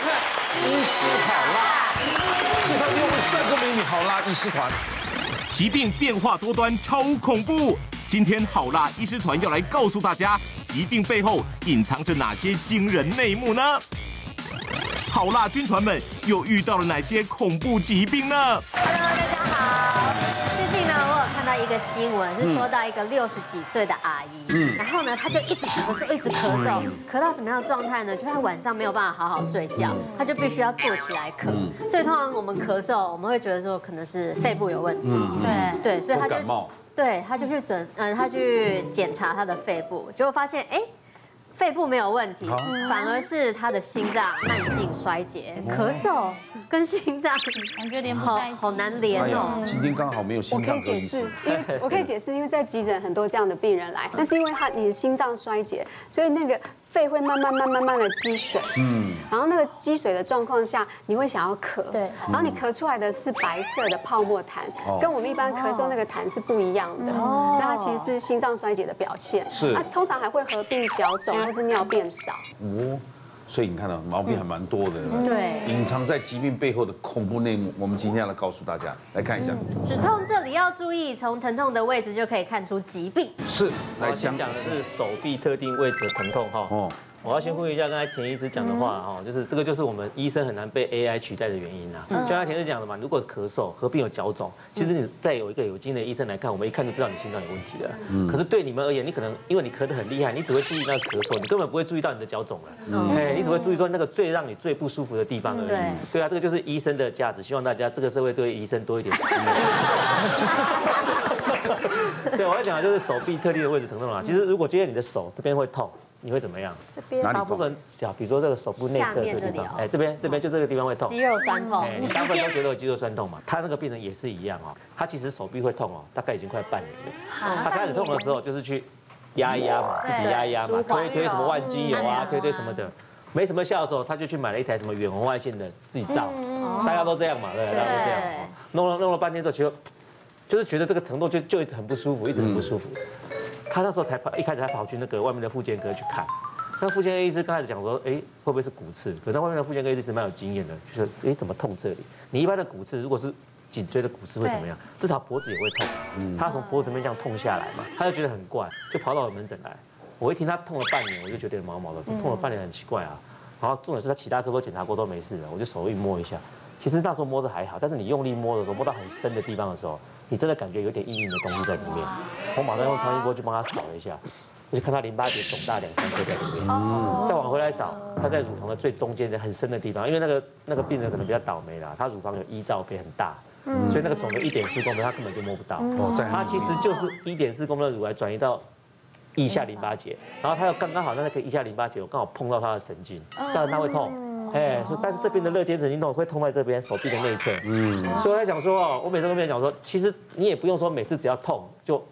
看医师好辣，介绍六位帅哥美女好啦医师团。疾病变化多端，超恐怖。今天好啦医师团要来告诉大家，疾病背后隐藏着哪些惊人内幕呢？好啦军团们又遇到了哪些恐怖疾病呢？个新闻，是说到一个六十几岁的阿姨，然后呢，她就一直咳嗽，一直咳嗽，咳到什么样的状态呢？就是她晚上没有办法好好睡觉，她就必须要坐起来咳。所以通常我们咳嗽，我们会觉得说可能是肺部有问题，对对，所以她就感冒，对，她就去准，嗯，她去检查她的肺部，结果发现，哎，肺部没有问题，反而是他的心脏慢性衰竭，咳嗽跟心脏感觉连不好。好难连哦，。今天刚好没有我可心脏以解释科医师，，因为我可以解释，因为在急诊很多这样的病人来，但是因为他你的心脏衰竭，所以那个肺会慢慢慢慢慢的积水，嗯，然后那个积水的状况下，你会想要咳，对。然后你咳出来的是白色的泡沫痰，跟我们一般咳嗽那个痰是不一样的，那它其实是心脏衰竭的表现，是。它通常还会合并脚肿或是尿变少，哦，所以你看到毛病还蛮多的。对隐藏在疾病背后的恐怖内幕，我们今天要来告诉大家，来看一下，止痛这里要注意，从疼痛的位置就可以看出疾病。是来讲讲的是手臂特定位置的疼痛哈。哦，我要先呼吁一下刚才田医师讲的话哈，就是这个就是我们医生很难被 AI 取代的原因啦。就像田医师讲的嘛，如果咳嗽合并有脚肿，其实你再有一个有经验的医生来看，我们一看就知道你心脏有问题了。可是对你们而言，你可能因为你咳得很厉害，你只会注意那个咳嗽，你根本不会注意到你的脚肿了。哎，你只会注意说那个最让你最不舒服的地方而已。对对啊，这个就是医生的价值，希望大家这个社会对医生多一点。对，我要讲的就是手臂特定的位置疼痛啊。其实如果今天你的手这边会痛，你会怎么样？这边？大部分小，比如说这个手部内侧这个地方，哎，这边这边就这个地方会痛肌。肉酸痛哎，，你大部分都觉得有肌肉酸痛嘛？他那个病人也是一样哦，他其实手臂会痛哦，大概已经快半年了。他开始痛的时候就是去压一压嘛，自己压一压嘛，推一推什么万金油啊推推什么的。没什么效的时候，他就去买了一台什么远红外线的自己照，大家都这样嘛，对，大家都这样。弄了弄了半天之后，其实就是觉得这个疼痛就就一直很不舒服，一直很不舒服。他那时候才跑，一开始还跑去那个外面的复健科去看。那复健科医师刚开始讲说，哎，会不会是骨刺？可是那外面的复健科医师是蛮有经验的，就是哎怎么痛这里？你一般的骨刺如果是颈椎的骨刺会怎么样？至少脖子也会痛。他从脖子这边这样痛下来嘛，他就觉得很怪，就跑到我门诊来。我一听他痛了半年，我就觉得毛毛的，痛了半年很奇怪啊。然后重点是他其他科都检查过都没事的，我就手一摸一下，其实那时候摸着还好，但是你用力摸的时候，摸到很深的地方的时候，你真的感觉有点硬硬的东西在里面。我马上用超音波去帮他扫了一下，我就看他淋巴结肿大两三颗在里面。再往回来扫，他在乳房的最中间的很深的地方，因为那个那个病人可能比较倒霉啦，他乳房有一罩杯很大，所以那个肿的一点四公分他根本就摸不到。哦，在它其实就是一点四公分的乳癌转移到腋下淋巴结，然后他又刚刚好那个腋下淋巴结我刚好碰到他的神经，这样他会痛。哎，但是这边的肋间神经痛会痛在这边手臂的内侧，嗯，所以我在想说哦，我每次跟别人讲说，其实你也不用说每次只要痛就。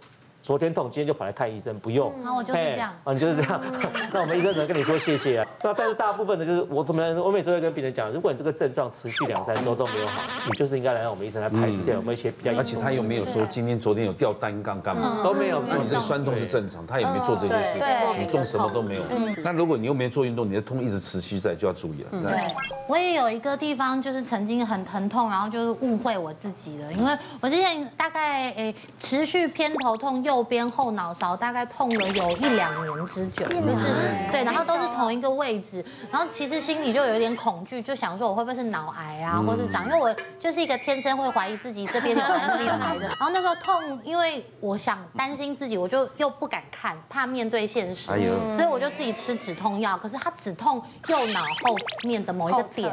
昨天痛，今天就跑来看医生，不用。然后我就是这样哎啊，你就是这样。那我们医生只能跟你说谢谢啊。那但是大部分的就是我怎么样？我每次会跟病人讲，如果你这个症状持续两三周都没有好，你就是应该来让我们医生来排除掉有没有一些比较而。且他又没有说今天、昨天有吊单杠干嘛？都没有，那你这个酸痛是正常，他也没做这些事对，举重什么都没有。那如果你又没做运动，你的痛一直持续在，就要注意了。对，我也有一个地方就是曾经很疼痛，然后就是误会我自己了，因为我之前大概诶持续偏头痛，右边后脑勺大概痛了有一两年之久，就是对，然后都是同一个位置，然后其实心里就有一点恐惧，就想说我会不会是脑癌啊，或是长，因为我就是一个天生会怀疑自己这边有癌那边有癌的，然后那时候痛，因为我想担心自己，我就又不敢看，怕面对现实，所以我就自己吃止痛药，可是它止痛右脑后面的某一个点，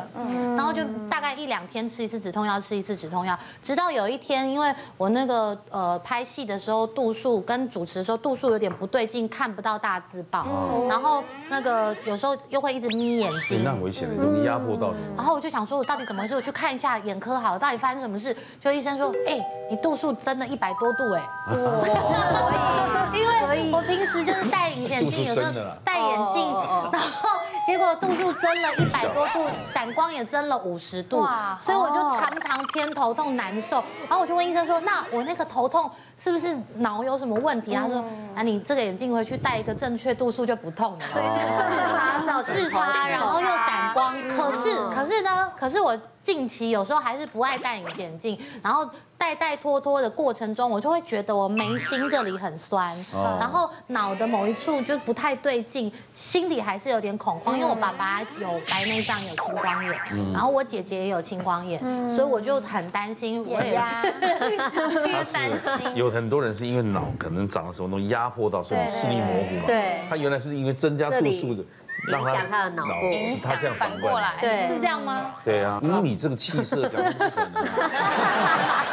然后就大概一两天吃一次止痛药，吃一次止痛药，直到有一天，因为我那个呃拍戏的时候度数跟主持的时候度数有点不对劲，看不到大字报，然后那个有时候又会一直眯眼哎睛，那很危险的，容易压迫到你。然后我就想说，我到底怎么回事？我去看一下眼科好了，到底发生什么事？就医生说，哎，你度数真的一百多度哎。因为我平时就是戴眼镜，有时候戴眼镜，然后结果度数增了 一百多度，闪光也增了五十度，所以我就常常偏头痛难受。然后我就问医生说，那我那个头痛是不是脑有什么问题？他说，啊，你这个眼镜回去戴一个正确度数就不痛了。所以是视差造成视差，然后又闪光。可是可是呢，可是我近期有时候还是不爱戴隐形眼镜，然后戴戴脱脱的过程中，我就会觉得我眉心这里很酸，然后脑的某一处就不太对劲，心里还是有点恐慌，因为我爸爸有白内障，有青光眼，然后我姐姐也有青光眼，所以我就很担心，我也 是越担心。有很多人是因为脑可能长了什么东西压迫到，所以视力模糊嘛。对。他原来是因为增加度数的，影响他的脑部是他这样反过来。对，是这样吗？对啊，以你这个气色讲不可能啊。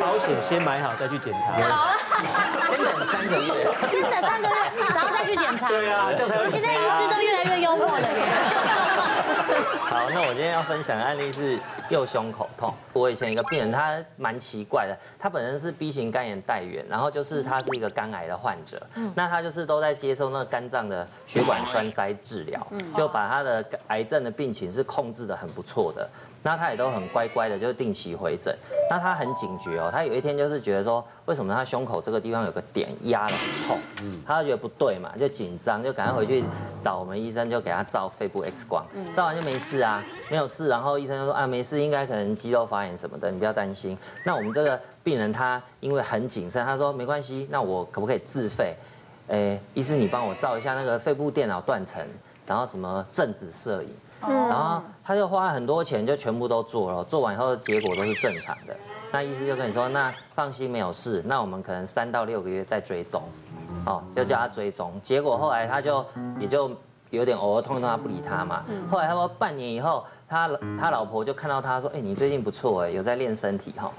保险先买好再去检查。先等三个月。先等三个月，然后再去检查。对啊，这样才有现在医师都越来越幽默了耶。好，那我今天要分享的案例是右胸口痛。我以前一个病人，他蛮奇怪的，他本身是 B 型肝炎带源，然后就是他是一个肝癌的患者，那他就是都在接受那个肝脏的血管栓塞治疗，就把他的癌症的病情是控制的很不错的。那他也都很乖乖的，就定期回诊。那他很警觉哦，他有一天就是觉得说，为什么他胸口这个地方有个点压得很痛？他就觉得不对嘛，就紧张，就赶快回去找我们医生，就给他照肺部 X 光，照完就没事啊，没有事。然后医生就说啊，没事，应该可能肌肉发炎什么的，你不要担心。那我们这个病人他因为很谨慎，他说没关系，那我可不可以自费？诶，医师你帮我照一下那个肺部电脑断层，然后什么正子摄影。然后他就花很多钱，就全部都做了，做完以后结果都是正常的。那医师就跟你说，那放心没有事，那我们可能三到六个月再追踪，哦，就叫他追踪。结果后来他就也就有点偶尔痛痛，他不理他嘛。后来他说半年以后，他他老婆就看到他说，哎，你最近不错哎，有在练身体哈。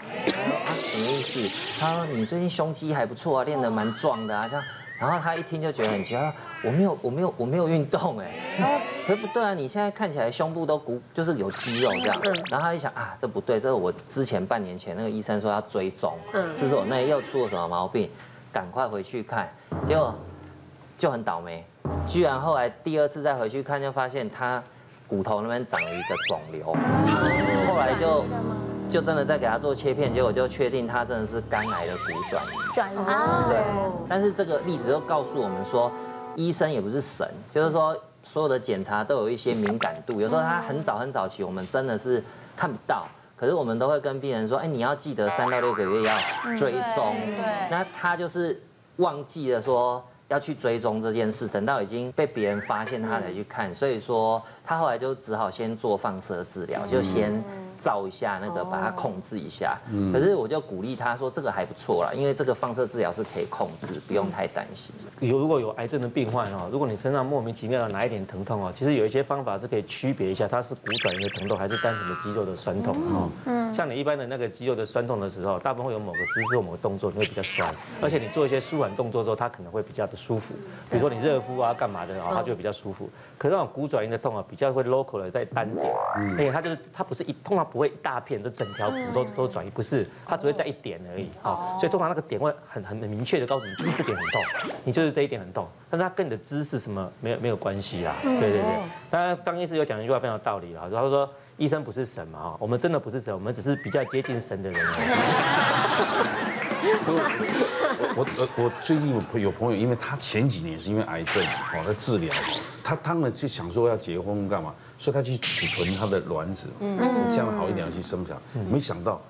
啊，什么意思？他说你最近胸肌还不错啊，练得蛮壮的啊，这样。然后他一听就觉得很奇怪，我没有，我没有，我没有运动哎。他说，可不对啊，你现在看起来胸部都鼓，就是有肌肉这样。然后他一想啊，这不对，这是我之前半年前那个医生说要追踪，是不是我那又出了什么毛病？赶快回去看，结果就很倒霉，居然后来第二次再回去看，就发现他骨头那边长了一个肿瘤，后来就。就真的在给他做切片，结果就确定他真的是肝癌的骨转移。转移。对。但是这个例子又告诉我们说，医生也不是神，就是说所有的检查都有一些敏感度，有时候他很早很早期，我们真的是看不到，可是我们都会跟病人说，哎，你要记得三到六个月要追踪。对。那他就是忘记了说要去追踪这件事，等到已经被别人发现他才去看，所以说他后来就只好先做放射治疗，就先。照一下那个，把它控制一下。嗯可是我就鼓励他说，这个还不错啦，因为这个放射治疗是可以控制，不用太担心。有如果有癌症的病患哦，如果你身上莫名其妙的哪一点疼痛哦，其实有一些方法是可以区别一下，它是骨转移的疼痛还是单纯的肌肉的酸痛哦。嗯。像你一般的那个肌肉的酸痛的时候，大部分会有某个姿势或某个动作你会比较酸，而且你做一些舒缓动作之后，它可能会比较的舒服。比如说你热敷啊，干嘛的哦，它就会比较舒服。可是那种骨转移的痛啊，比较会 local 的在单点，而且它就是它不是一通常不会一大片，就整条骨都都转移，不是，它只会在一点而已。好，所以通常那个点会很很明确的告诉你，就是这点很痛，你就是这一点很痛，但是它跟你的姿势什么没有没有关系啦。对对对，当然张医师有讲一句话非常有道理啦，然后说医生不是神嘛，哈，我们真的不是神，我们只是比较接近神的人。我我我最近有有朋友，因为他前几年是因为癌症哦在治疗，他他们就想说要结婚干嘛，所以他去储存他的卵子，嗯，这样好一点要去生产，没想到，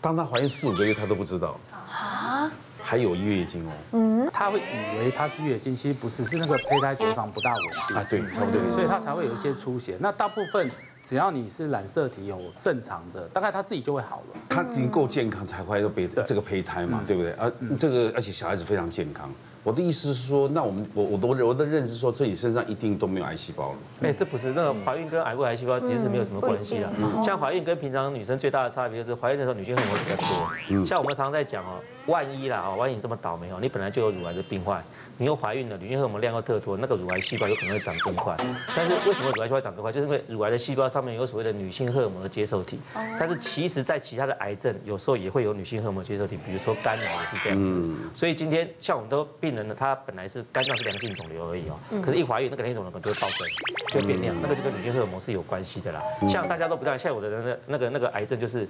当他怀孕四五个月，他都不知道啊，还有月经哦，嗯，他会以为他是月经，其实不是，是那个胚胎脂肪不大稳定啊，对，差不多，所以他才会有一些出血。那大部分。只要你是染色体有正常的，大概他自己就会好了。他已经够健康才怀个胚这个胚胎嘛，对不对？而这个而且小孩子非常健康。我的意思是说，那我们我我都我的认知说，这你身上一定都没有癌细胞了。哎，这不是那个怀孕跟癌不癌细胞其实是没有什么关系的。像怀孕跟平常女生最大的差别就是怀孕的时候女性荷尔蒙比较多。像我们常常在讲哦，万一啦哦，万一你这么倒霉哦，你本来就有乳癌的病患。你又怀孕了，女性荷尔蒙量又特多，那个乳癌细胞有可能会长更快。但是为什么乳癌细胞长更快？就是因为乳癌的细胞上面有所谓的女性荷尔蒙的接受体。但是其实，在其他的癌症，有时候也会有女性荷尔蒙接受体，比如说肝癌也是这样子。所以今天像我们都病人呢，他本来是肝脏是良性肿瘤而已哦，可是一怀孕，那个良性肿瘤可能就会爆增，就变亮，那个就跟女性荷尔蒙是有关系的啦。像大家都不知道，像我的那个那个那个癌症就是。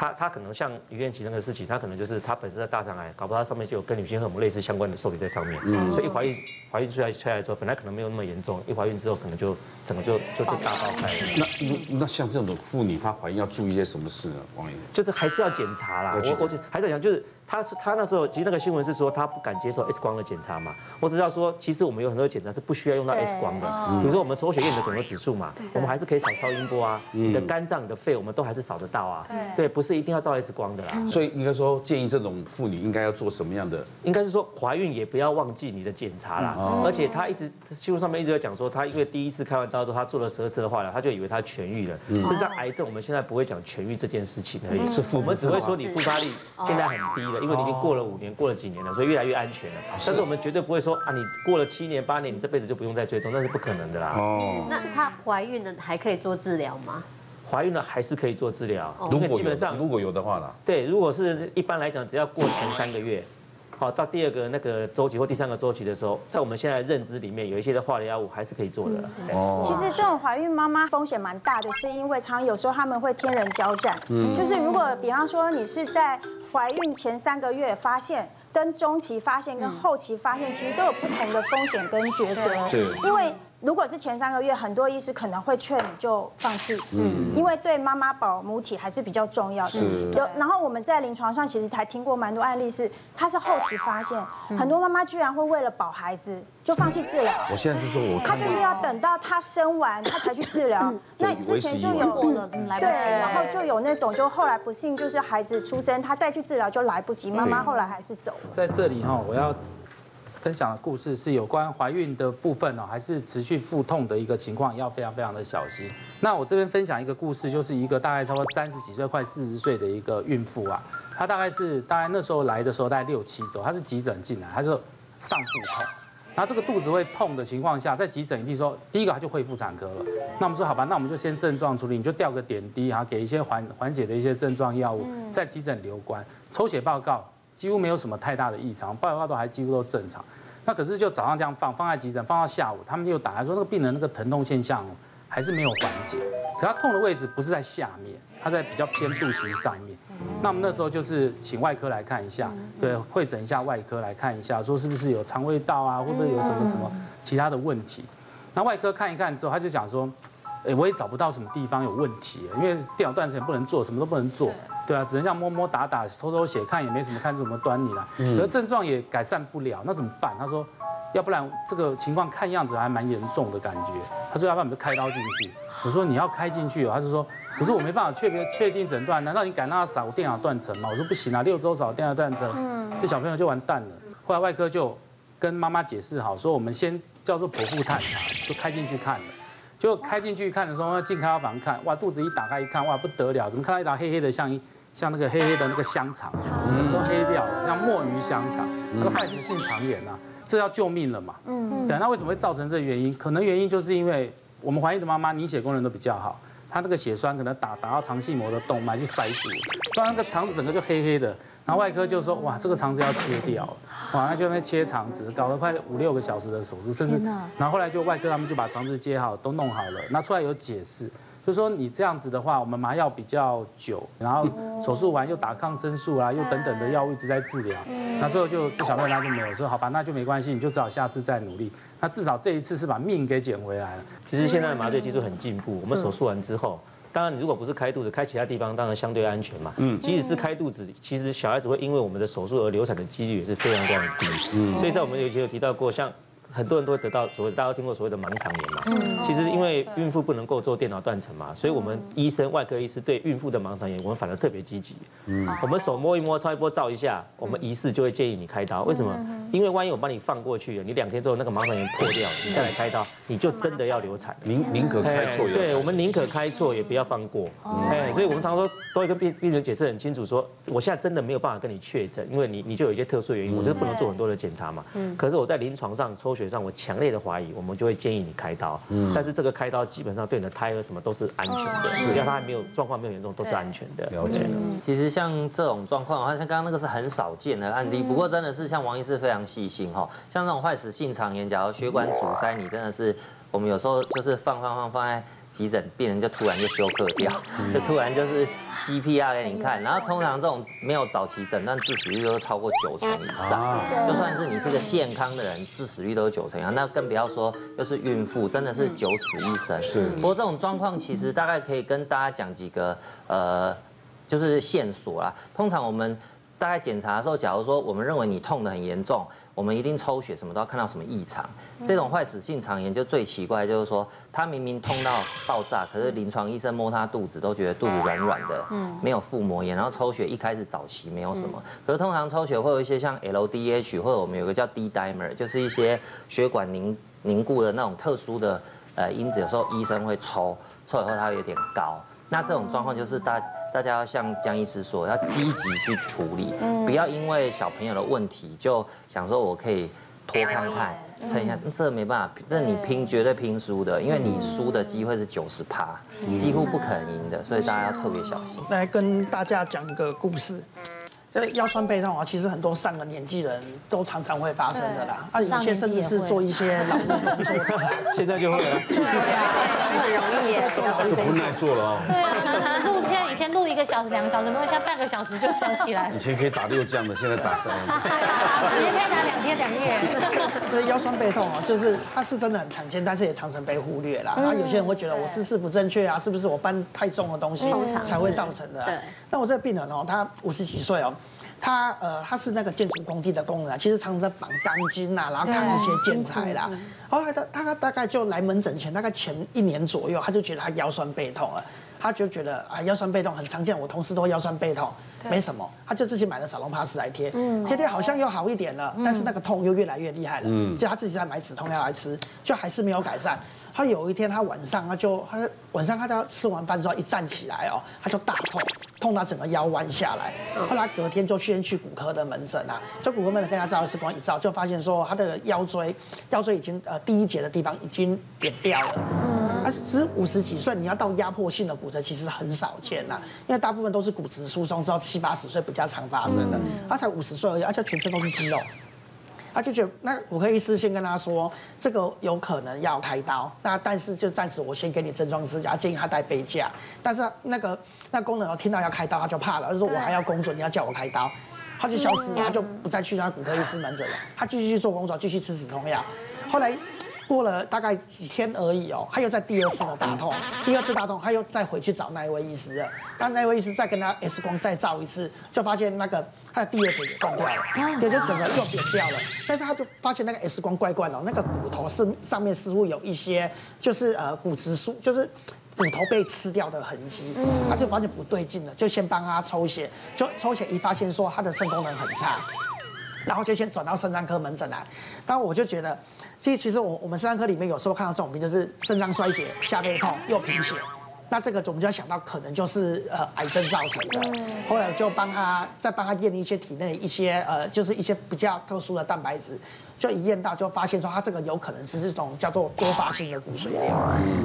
他他可能像于艳琪那个事情，他可能就是他本身的大肠癌，搞不好他上面就有跟女性荷尔蒙类似相关的受体在上面，所以一怀孕怀孕出来出来之后，本来可能没有那么严重，一怀孕之后可能就整个就就就大爆开了。那那那像这种妇女，她怀孕要注意些什么事呢？王医生，就是还是要检查啦。我我还在讲，就是他是他那时候其实那个新闻是说他不敢接受 X 光的检查嘛。我只要说，其实我们有很多检查是不需要用到 X 光的，比如说我们抽血验的肿瘤指数嘛，我们还是可以扫超音波啊。你的肝脏、你的肺，我们都还是扫得到啊。对，不是一定要照 X 光的啦。所以应该说建议这种妇女应该要做什么样的？应该是说怀孕也不要忘记你的检查啦。而且他一直新闻上面一直在讲说，他因为第一次开完刀之后，他做了十二次的化疗，他就以为他痊愈了。事实上，癌症我们现在不会讲痊愈这件事情而已，是我们只会说你复发率现在很低了，因为你已经过了五年，过了几年了，所以越来越安全了。但是我们绝对不会说啊，你过了七年八年，你这辈子就不用再追踪，那是不可能的啦。哦，那她怀孕了还可以做治疗吗？怀孕了还是可以做治疗，如果基本上如果有的话啦。对，如果是一般来讲，只要过前三个月，好到第二个那个周期或第三个周期的时候，在我们现在认知里面，有一些的化疗药物还是可以做的。哦，其实这种怀孕妈妈风险蛮大的，是因为常有时候他们会天人交战。嗯，就是如果比方说你是在怀孕前三个月发现，跟中期发现跟后期发现，其实都有不同的风险跟抉择。是，因为。如果是前三个月，很多医师可能会劝你就放弃，嗯，因为对妈妈保母体还是比较重要的。有，然后我们在临床上其实还听过蛮多案例，是他是后期发现，很多妈妈居然会为了保孩子就放弃治疗。我现在就说我，他就是要等到他生完他才去治疗。那之前就有对，然后就有那种就后来不幸就是孩子出生，他再去治疗就来不及，妈妈后来还是走了。在这里哈，我要。分享的故事是有关怀孕的部分哦，还是持续腹痛的一个情况，要非常非常的小心。那我这边分享一个故事，就是一个大概超过三十几岁、快四十岁的一个孕妇啊，她大概是大概那时候来的时候大概六七周，她是急诊进来，她就上腹痛，然后这个肚子会痛的情况下，在急诊一定说第一个她就恢复产科了。那我们说好吧，那我们就先症状处理，你就吊个点滴，然后给一些缓缓解的一些症状药物，在急诊留观，抽血报告。几乎没有什么太大的异常，报告都还几乎都正常。那可是就早上这样放，放在急诊，放到下午，他们又打来说那个病人那个疼痛现象还是没有缓解。可他痛的位置不是在下面，他在比较偏肚脐上面。那我们那时候就是请外科来看一下，对，会诊一下外科来看一下，说是不是有肠胃道啊，会不会有什么什么其他的问题。那外科看一看之后，他就讲说，哎，我也找不到什么地方有问题，因为电脑断层不能做，什么都不能做。对啊，只能像摸摸打打、抽抽血，看也没什么看出什么端倪来。可是症状也改善不了，那怎么办？他说，要不然这个情况看样子还蛮严重的感觉。他说要不然我们就开刀进去。我说你要开进去哦，他就说可是我没办法确别确定诊断，难道你敢让他扫电脑断层吗？我说不行啊，六周扫电脑断层，这小朋友就完蛋了。后来外科就跟妈妈解释好，说我们先叫做剖腹探查，就开进去看了。就开进去看的时候，进开刀房看，哇，肚子一打开一看，哇，不得了，怎么看到一条黑黑的像一。像那个黑黑的那个香肠，整个都黑掉了，像墨鱼香肠，那是坏死性肠炎啊，这要救命了嘛。嗯，对，那为什么会造成这原因？可能原因就是因为我们怀孕的妈妈凝血功能都比较好，她那个血栓可能打打到肠系膜的动脉去塞住，不然那个肠子整个就黑黑的。然后外科就说，哇，这个肠子要切掉，哇，那就那切肠子，搞了快五六个小时的手术，甚至，然后后来就外科他们就把肠子接好，都弄好了，拿出来有解释。就说你这样子的话，我们麻药比较久，然后手术完又打抗生素啊，又等等的药物一直在治疗，那最后就这小朋友他就没有说好吧，那就没关系，你就只好下次再努力。那至少这一次是把命给捡回来了。其实现在的麻醉技术很进步，我们手术完之后，当然你如果不是开肚子，开其他地方当然相对安全嘛。嗯。即使是开肚子，其实小孩子会因为我们的手术而流产的几率也是非常非常低。嗯。所以在我们有些有提到过，像。很多人都会得到所谓大家都听过所谓的盲肠炎嘛，嗯，其实因为孕妇不能够做电脑断层嘛，所以我们医生外科医师对孕妇的盲肠炎，我们反而特别积极，嗯，我们手摸一摸，超一波照一下，我们疑似就会建议你开刀，为什么？因为万一我帮你放过去了，你两天之后那个盲肠炎破掉了，你再来开刀，你就真的要流产，宁宁可开错，对我们宁可开错也不要放过，哎，所以我们常说都会跟病病人解释很清楚，说我现在真的没有办法跟你确诊，因为你你就有一些特殊原因，我就是不能做很多的检查嘛，嗯，可是我在临床上抽血上我强烈的。怀疑，我们就会建议你开刀。嗯，但是这个开刀基本上对你的胎儿什么都是安全的，只要他还没有状况没有严重，都是安全的。了解。其实像这种状况，好像刚刚那个是很少见的案例。不过真的是像王医师非常细心哈，像这种坏死性肠炎，假如血管阻塞，你真的是。我们有时候就是放放放放在急诊，病人就突然就休克掉，就突然就是 CPR 给你看，然后通常这种没有早期诊断，致死率都超过九成以上，就算是你是个健康的人，致死率都是九成以上，那更不要说又是孕妇，真的是九死一生。是，不过这种状况其实大概可以跟大家讲几个呃，就是线索啦。通常我们大概检查的时候，假如说我们认为你痛得很严重，我们一定抽血什么都要看到什么异常。这种坏死性肠炎就最奇怪，就是说他明明痛到爆炸，可是临床医生摸他肚子都觉得肚子软软的，没有腹膜炎，然后抽血一开始早期没有什么，可是通常抽血会有一些像 LDH 或者我们有个叫 D dimer，就是一些血管凝凝固的那种特殊的呃因子，有时候医生会抽，抽以后它会有点高。那这种状况就是大大家要像江医师说，要积极去处理，不要因为小朋友的问题就想说我可以拖看看，撑一下，这没办法，这你拼绝对拼输的，因为你输的机会是九十趴，几乎不可能赢的，所以大家要特别小心。来跟大家讲一个故事。这腰酸背痛啊，其实很多上了年纪人都常常会发生的啦。啊，有些甚至是做一些劳力工作的，现在就会了，很容易耶，就不耐做了哦。前录一个小时、两个小时，没有像半个小时就想起来以。前可以打六将的，现在打三。以前可以打两天两夜。那腰酸背痛啊，就是它是真的很常见，但是也常常被忽略啦。啊，有些人会觉得我姿势不正确啊，是不是我搬太重的东西才会造成的啊？对那我这个病人哦，他五十几岁哦。他呃，他是那个建筑工地的工人啊，其实常常在绑钢筋呐，然后扛一些建材啦。后来他他大概就来门诊前，大概前一年左右，他就觉得他腰酸背痛了，他就觉得啊腰酸背痛很常见，我同事都腰酸背痛，没什么，他就自己买了小龙帕斯来贴，贴贴好像又好一点了，但是那个痛又越来越厉害了，就他自己在买止痛药来吃，就还是没有改善。他有一天，他晚上他就他晚上他他吃完饭之后一站起来哦，他就大痛，痛到整个腰弯下来。后来隔天就先去骨科的门诊啊，这骨科门诊跟他照 X 光一照，就发现说他的腰椎腰椎已经呃第一节的地方已经扁掉了。他只是五十几岁，你要到压迫性的骨折其实很少见呐，因为大部分都是骨质疏松之后七八十岁比较常发生的。他才五十岁而已，而且全身都是肌肉。他就觉得那骨科医师先跟他说，这个有可能要开刀，那但是就暂时我先给你症状治疗，建议他带杯架。但是那个那工人听到要开刀，他就怕了，他说我还要工作，你要叫我开刀，他就消失，他就不再去那骨科医师门诊了，他继续去做工作，继续吃止痛药。后来过了大概几天而已哦，他又在第二次的大痛，第二次大痛，他又再回去找那一位医师了。但那位医师再跟他 X 光再照一次，就发现那个他的第二节也断掉了，也就整个又扁掉了。但是他就发现那个 X 光怪怪的，那个骨头是上面似乎有一些就是呃骨质疏，就是骨头被吃掉的痕迹，他就发现不对劲了，就先帮他抽血，就抽血一发现说他的肾功能很差。然后就先转到肾脏科门诊来，然后我就觉得，其实其实我我们肾脏科里面有时候看到这种病，就是肾脏衰竭、下背痛又贫血，那这个我们就要想到可能就是呃癌症造成的。后来就帮他再帮他验一些体内一些呃就是一些比较特殊的蛋白质，就一验到就发现说他这个有可能是这种叫做多发性的骨髓瘤。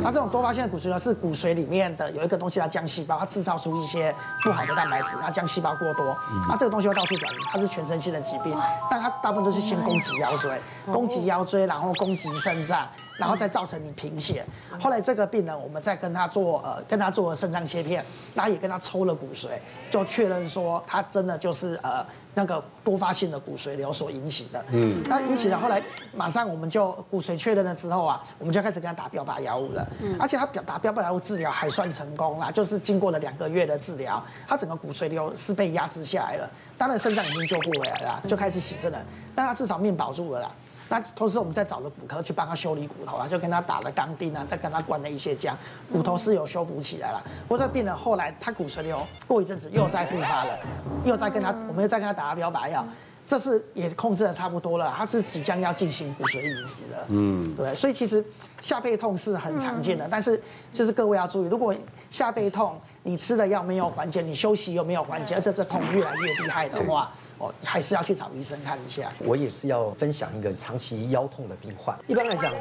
那这种多发性的骨髓瘤是骨髓里面的有一个东西叫浆细胞，它制造出一些不好的蛋白质，那浆细胞过多，那这个东西会到处转移，它是全身性的疾病。但它大部分都是先攻击腰椎，攻击腰椎，然后攻击肾脏，然后再造成你贫血。后来这个病人，我们再跟他做呃跟他做了肾脏切片，然后也跟他抽了骨髓，就确认说他真的就是呃那个多发性的骨髓瘤所引起的。嗯，那引起了后来马上我们就骨髓确认了之后啊，我们就开始跟他打标靶药物了。嗯，而且他表打标靶药物治疗还算成功啦，就是经过了两个月的治疗，他整个骨髓瘤是被压制下来了，当然肾脏已经救不回来了，就开始洗肾了，但他至少命保住了啦。那同时我们再找了骨科去帮他修理骨头啊，就跟他打了钢钉啊，再跟他灌了一些浆，骨头是有修补起来了。不过这病人后来他骨髓瘤过一阵子又再复发了，又再跟他我们又再跟他打了标靶药，这次也控制的差不多了，他是即将要进行骨髓移植了。嗯，对，所以其实下背痛是很常见的，但是就是各位要注意，如果下背痛你吃的药没有缓解，你休息又没有缓解，而这个痛越来越厉害的话，哦，还是要去找医生看一下。我也是要分享一个长期腰痛的病患。一般来讲，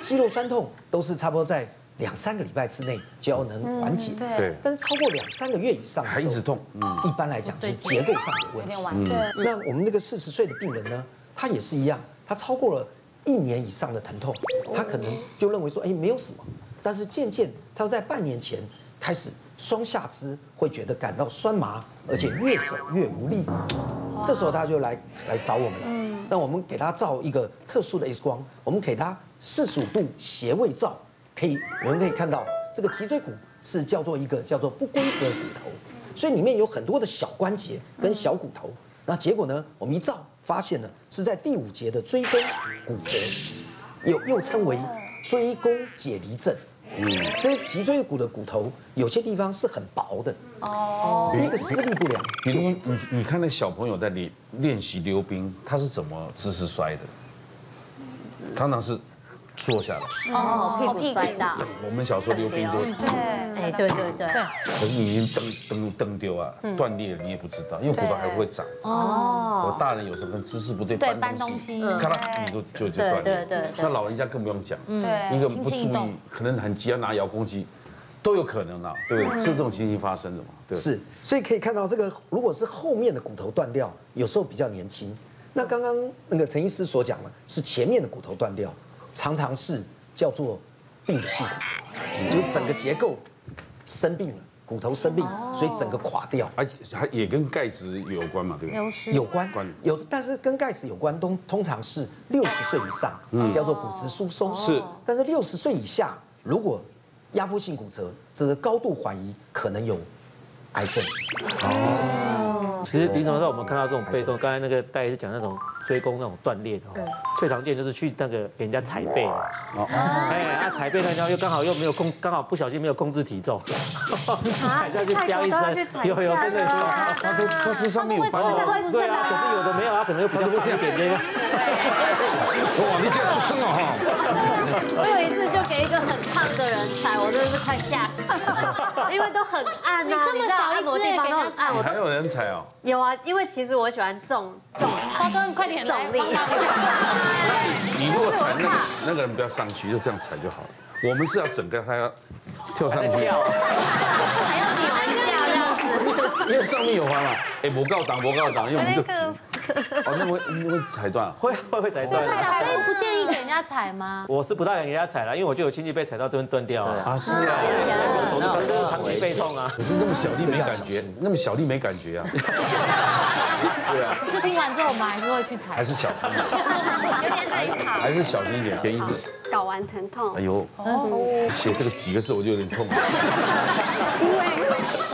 肌肉酸痛都是差不多在两三个礼拜之内就要能缓解。对，但是超过两三个月以上还一直痛，嗯，一般来讲就是结构上的问题。对，那我们那个四十岁的病人呢，他也是一样，他超过了一年以上的疼痛，他可能就认为说，哎，没有什么。但是渐渐，他在半年前开始双下肢会觉得感到酸麻，而且越走越无力。这时候他就来来找我们了。那我们给他照一个特殊的 X 光，我们给他四十五度斜位照，可以我们可以看到这个脊椎骨是叫做一个叫做不规则骨头，所以里面有很多的小关节跟小骨头。那结果呢，我们一照发现呢是在第五节的椎弓骨折，又又称为椎弓解离症。嗯，这脊椎骨的骨头有些地方是很薄的，哦，一个施力不良。比如你你看那小朋友在练练习溜冰，他是怎么姿势摔的？常常是。坐下来哦，屁股摔到。我们小时候溜冰都对，哎，对对对。可是你已经蹬蹬蹬丢啊，断裂了，你也不知道，因为骨头还会长。哦。我大人有时候跟姿势不对，搬东西，看到你都就就断裂。对对对。那老人家更不用讲，对，一个不注意，可能很急要拿遥控器，都有可能啊，对不对？是这种情形发生的嘛？对。是，所以可以看到这个，如果是后面的骨头断掉，有时候比较年轻。那刚刚那个陈医师所讲的是前面的骨头断掉。常常是叫做病理性骨折，就是整个结构生病了，骨头生病，所以整个垮掉。而且还也跟钙质有关嘛，对不对？有关，有，但是跟钙质有关，通通常是六十岁以上，叫做骨质疏松。是，但是六十岁以下，如果压迫性骨折，这是高度怀疑可能有癌症。哦，其实临床上我们看到这种被动，刚才那个大爷是讲那种。椎弓那种断裂的，最常见就是去那个给人家踩背，哎，那踩背那家又刚好又没有控，刚好不小心没有控制体重，踩下去飙一声，有有真的有，他都他这上面有斑哦，对啊，可是有的没有啊，可能又比较胖一点点。哇，你这样出生了哈！我有一次就给一个很胖的人踩，我真的是快吓 因为都很暗啊，你知道按摩地方都很暗，我还有人踩哦。有啊，因为其实我喜欢重重踩，花快点。重力，你如果踩那个那个人不要上去，就这样踩就好了。我们是要整个他要跳上去，还要你玩一下这样子。因为上面有花嘛，哎，不告挡，不告挡，因为我们就 哦，那会那会踩断，会会会踩断。所以不建议给人家踩吗？我是不大敢给人家踩了，因为我就有亲戚被踩到这边断掉了。啊，是啊，手就是长期背痛啊。可是那么小力没感觉，那么小力没感觉啊。对啊。可是听完之后，我们还是会去踩。还是小心一点。有点害怕。还是小心一点，便宜是。睾丸疼痛。哎呦，写这个几个字我就有点痛。因为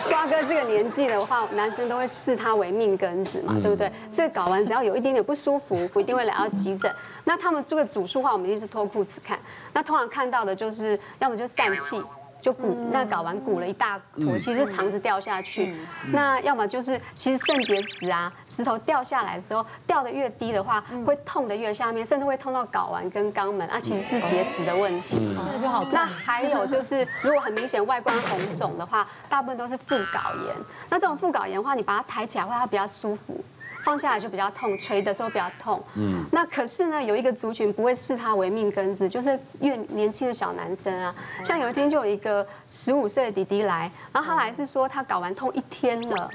瓜哥这个年纪的话，男生都会视他为命根子嘛，对不对？所以睾丸只要有一点点不舒服，不一定会来到急诊。那他们这个主诉话，我们一定是脱裤子看。那通常看到的就是，要么就疝气。就鼓那睾丸鼓了一大坨，其实肠子掉下去。那要么就是其实肾结石啊，石头掉下来的时候掉的越低的话，会痛的越下面，甚至会痛到睾丸跟肛门啊，其实是结石的问题。那就好。那还有就是，如果很明显外观红肿的话，大部分都是副睾炎。那这种副睾炎的话，你把它抬起来的话，它比较舒服。放下来就比较痛，垂的时候比较痛。嗯，那可是呢，有一个族群不会视他为命根子，就是越年轻的小男生啊。像有一天就有一个十五岁的弟弟来，然后他来是说他搞完痛一天了，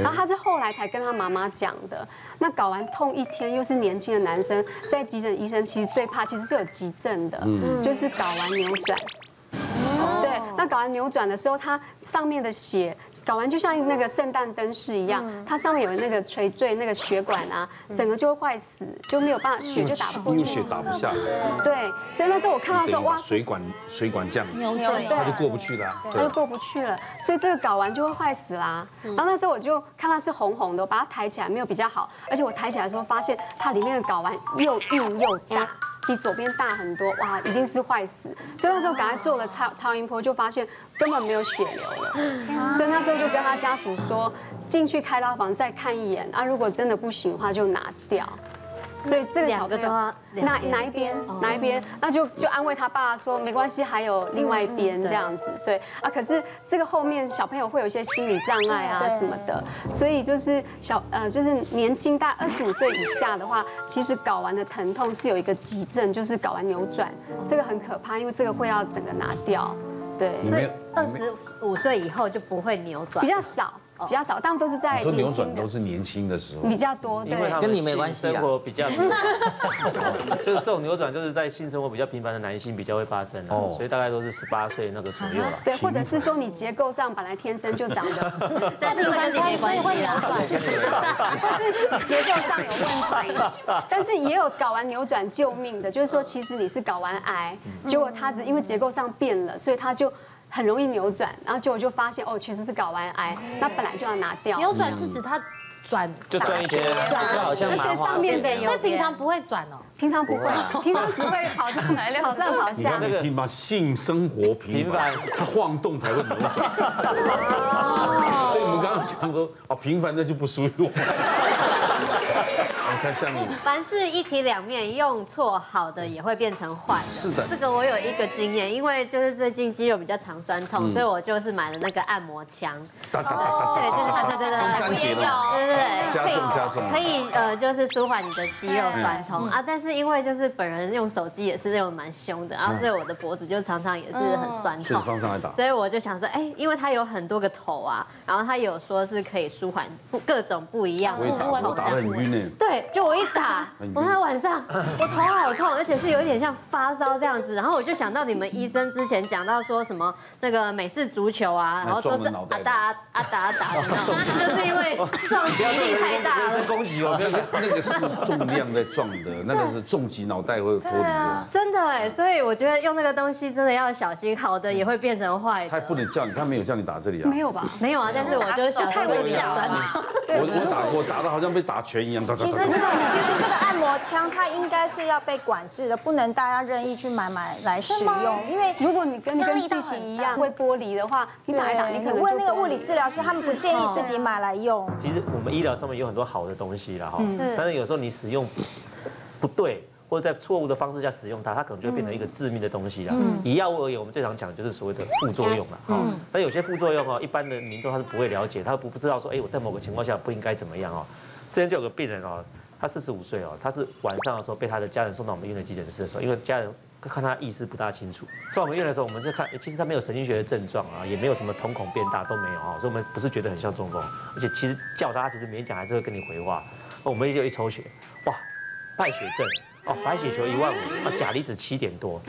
然后他是后来才跟他妈妈讲的。那搞完痛一天，又是年轻的男生，在急诊医生其实最怕其实是有急症的，就是搞完扭转。对，那睾丸扭转的时候，它上面的血，睾丸就像那个圣诞灯饰一样，它上面有那个垂坠那个血管啊，整个就会坏死，就没有办法，血就打不过去，血打不下。来。对，所以那时候我看到时候，哇，水管水管这样扭转，它就过不去了，它就过不去了，所以这个睾丸就会坏死啦。然后那时候我就看它是红红的，我把它抬起来没有比较好，而且我抬起来的时候发现它里面的睾丸又硬又大。比左边大很多，哇，一定是坏死，所以那时候赶快做了超超音波，就发现根本没有血流了，所以那时候就跟他家属说，进去开刀房再看一眼，啊，如果真的不行的话就拿掉。所以这个小朋友哪哪一边哪一边，那就就安慰他爸说没关系，还有另外一边这样子，对啊。可是这个后面小朋友会有一些心理障碍啊什么的，所以就是小呃就是年轻大二十五岁以下的话，其实睾丸的疼痛是有一个急症，就是睾丸扭转，这个很可怕，因为这个会要整个拿掉，对。所以二十五岁以后就不会扭转，比较少。比较少，大部分都是在你说扭转都是年轻的时候，比较多，对。跟你没关系啊。生活比较，就是这种扭转，就是在性生活比较频繁的男性比较会发生啊哦。所以大概都是十八岁那个左右了。对，或者是说你结构上本来天生就长得，但这个跟你没关系所以会扭啊。转。或是结构上有问题，但是也有睾丸扭转救命的，就是说其实你是睾丸癌，结果他的因为结构上变了，所以他就很容易扭转，然后结果就发现哦，其实是睾丸癌，那本来就要拿掉。扭转是指它转就转一圈，转就好像麻花而且上面线的所以平常不会转哦。平常不会，平常只会跑上来跑上跑下你听吗？性生活频繁，它晃动才会扭转。所以我们刚刚讲说，哦，平凡的就不属于我。你看像你，凡事一体两面，用错好的也会变成坏的。是的这个我有一个经验，因为就是最近肌肉比较常酸痛，所以我就是买了那个按摩枪。哒哒哒哒对，就是哒对对对中山节的嘛，对对对，加重加重可以呃，就是舒缓你的肌肉酸痛啊。但是因为就是本人用手机也是用蛮凶的，然后所以我的脖子就常常也是很酸痛。放上来打。所以我就想说，哎，因为它有很多个头啊，然后它有说是可以舒缓不各种不一样的我也打过，我打得很晕呢。对，就我一打，我那晚上我头好痛，而且是有一点像发烧这样子。然后我就想到你们医生之前讲到说什么那个美式足球啊，然后都是 撞了脑袋啊打啊啊打啊打的那种，就是因为撞击力太大了。攻击我，那个那个是重量在撞的，那个是重击脑袋会脱离的。真的哎，所以我觉得用那个东西真的要小心，好的也会变成坏的他。不能叫你，他没有叫你打这里啊。没有吧？没有啊，但是我就是想太危险了。我我打我，打的好像被打拳一样。其实这个其实这个按摩枪它应该是要被管制的，不能大家任意去买买来使用，因为。如果你跟你跟剧情一样会剥离的话，你打一打，你可能问那个物理治疗师，他们不建议自己买来用。其实我们医疗上面有很多好的东西啦哈，但是有时候你使用不对，或者在错误的方式下使用它，它可能就会变成一个致命的东西啦。以药物而言，我们最常讲的就是所谓的副作用啦。哈，那有些副作用哦，一般的民众他是不会了解，他不不知道说，哎，我在某个情况下不应该怎么样哦。之前就有个病人哦，他四十五岁哦，他是晚上的时候被他的家人送到我们医院的急诊室的时候，因为家人看他意识不大清楚，送我们医院的时候，我们就看，其实他没有神经学的症状啊，也没有什么瞳孔变大都没有啊，所以我们不是觉得很像中风，而且其实叫他，其实勉强还是会跟你回话。我们就一抽血，哇，败血症哦，白血球一万五，啊，钾离子七点多，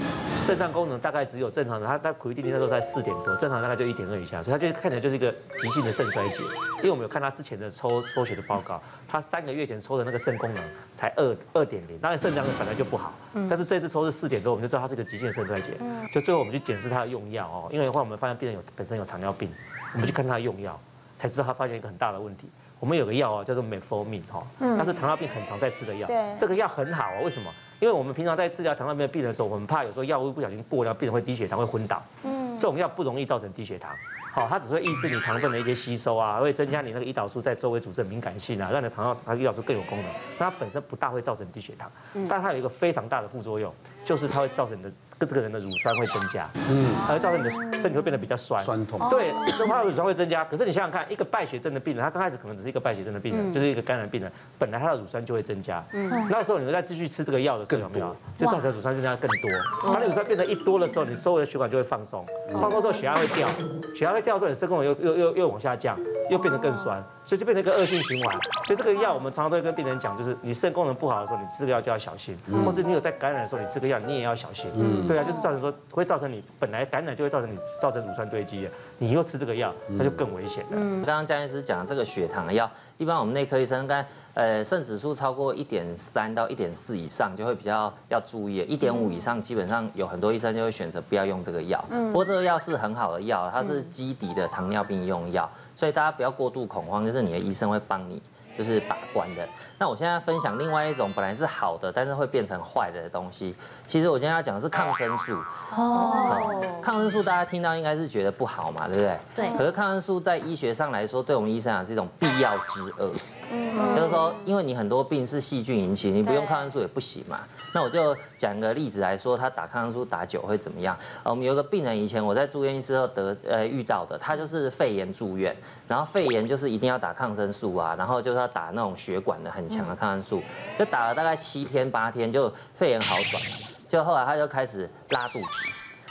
肾脏功能大概只有正常的，他他苦于定定那时候才四点多，正常大概就一点二以下，所以他就看起来就是一个急性的肾衰竭。因为我们有看他之前的抽抽血的报告，他三个月前抽的那个肾功能才二二点零，当然肾脏本来就不好，但是这次抽是四点多，我们就知道他是个急性的肾衰竭。就最后我们去检视他的用药哦，因为的话我们发现病人有本身有糖尿病，我们去看他的用药，才知道他发现一个很大的问题。我们有个药啊，叫做 metformin 哈，它是糖尿病很常在吃的药。对这个药很好啊，为什么？因为我们平常在治疗糖尿病的病人的时候，我们怕有时候药物不小心过量，病人会低血糖会昏倒。嗯，这种药不容易造成低血糖。好，它只会抑制你糖分的一些吸收啊，会增加你那个胰岛素在周围组织的敏感性啊，让你的糖尿它胰岛素更有功能。那它本身不大会造成低血糖，但它有一个非常大的副作用，就是它会造成你的这个人的乳酸会增加，嗯，它会造成你的身体会变得比较酸，酸痛。对，所以它的乳酸会增加。可是你想想看，一个败血症的病人，他刚开始可能只是一个败血症的病人，就是一个感染病人，本来它的乳酸就会增加，嗯，那时候你再继续吃这个药的时候，有没有？就造成乳酸增加更多？它的乳酸变得一多的时候，你周围的血管就会放松，放松之后血压会掉，血压会掉之后，你肾功能又又又又往下降，又变得更酸，所以就变成一个恶性循环。所以这个药我们常常都会跟病人讲，就是你肾功能不好的时候，你吃这个药就要小心，或者你有在感染的时候，你吃这个药你也要小心。嗯，对啊，就是造成说会造成你本来感染就会造成你造成乳酸堆积的，你又吃这个药，那就更危险了。刚刚江医师讲的这个血糖的药，一般我们内科医生但呃肾指数超过一点三到一点四以上就会比较要注意，一点五以上基本上有很多医生就会选择不要用这个药。不过这个药是很好的药，它是基底的糖尿病用药，所以大家不要过度恐慌，就是你的医生会帮你。就是把关的。那我现在分享另外一种本来是好的，但是会变成坏的东西。其实我今天要讲的是抗生素。哦。抗生素大家听到应该是觉得不好嘛，对不对？对可是抗生素在医学上来说，对我们医生讲是一种必要之恶。嗯。就是说，因为你很多病是细菌引起，你不用抗生素也不行嘛。那我就讲个例子来说，他打抗生素打久会怎么样？呃，我们有个病人以前我在住院医师后得呃遇到的，他就是肺炎住院，然后肺炎就是一定要打抗生素啊，然后就是要打那种血管的很强的抗生素，就打了大概七天八天，就肺炎好转了，就后来他就开始拉肚子。